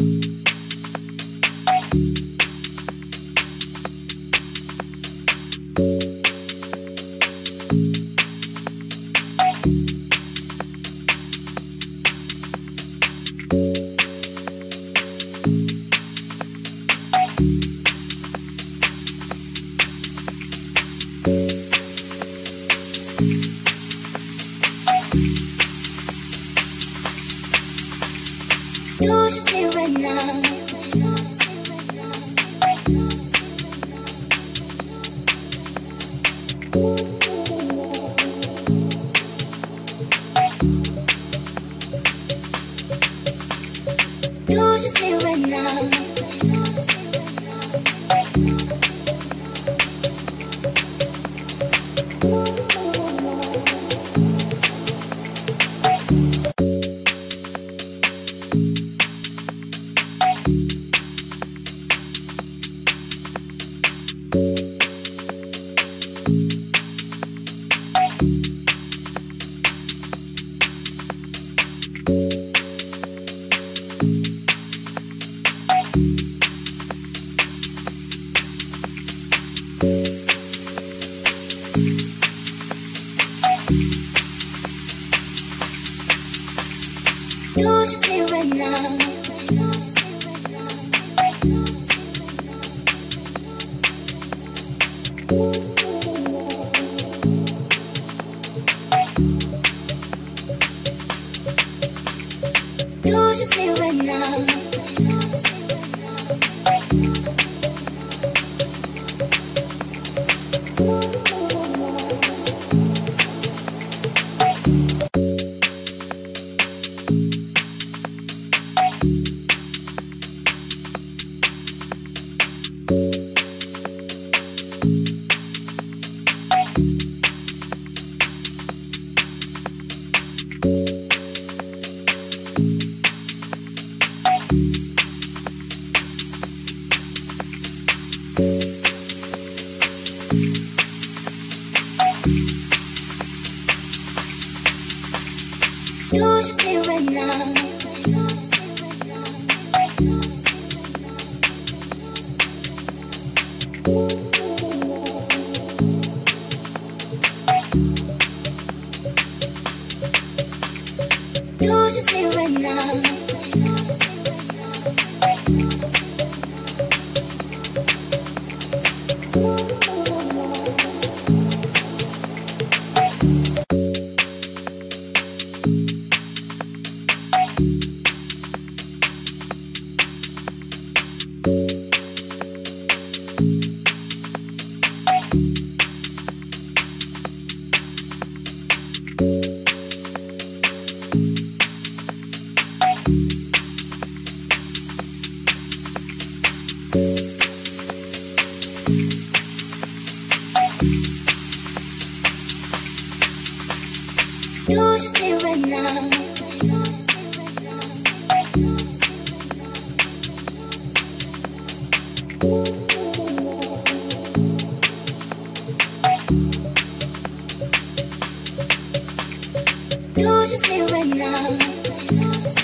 you You should stay right now. You should stay right now. You should see right now. You should see right now. You should see right now. You should see it right now. You should stay right now. You should stay right now.